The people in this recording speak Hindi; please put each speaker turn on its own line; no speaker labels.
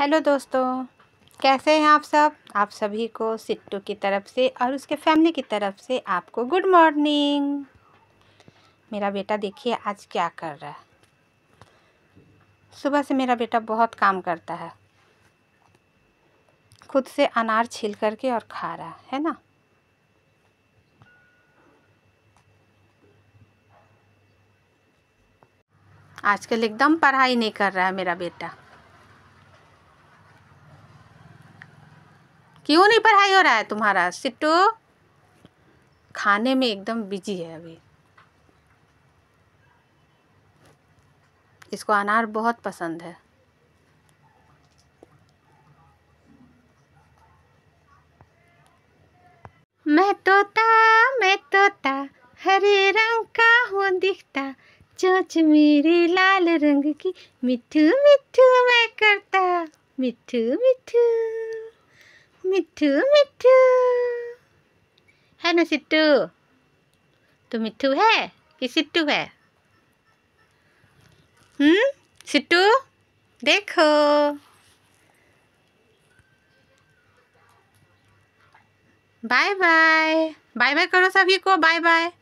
हेलो दोस्तों, कैसे हैं आप सब? आप सभी को सिट्टू की तरफ़ से और उसके फैमिली की तरफ़ से आपको गुड मॉर्निंग। मेरा बेटा देखिए आज क्या कर रहा है। सुबह से मेरा बेटा बहुत काम करता है। खुद से अनार छील करके और खा रहा है ना? आजकल एकदम पढ़ाई नहीं कर रहा है मेरा बेटा। क्यों नहीं पढ़ाई हो रहा है तुम्हारा? सिट्टू, खाने में एकदम बिज़ी है अभी। इसको अनार बहुत पसंद है। मैं तोता मैं तोता, हरे रंग का हूँ दिखता। चोच मेरी लाल रंग की, मिठू मिठू मैं करता। मिठू मिठू। मिट्टू मिट्टू है ना सिट्टू? तू मिट्टू है कि सिट्टू है? हम्म सिट्टू, देखो। बाय बाय बाय बाय करो सभी को बाय बाय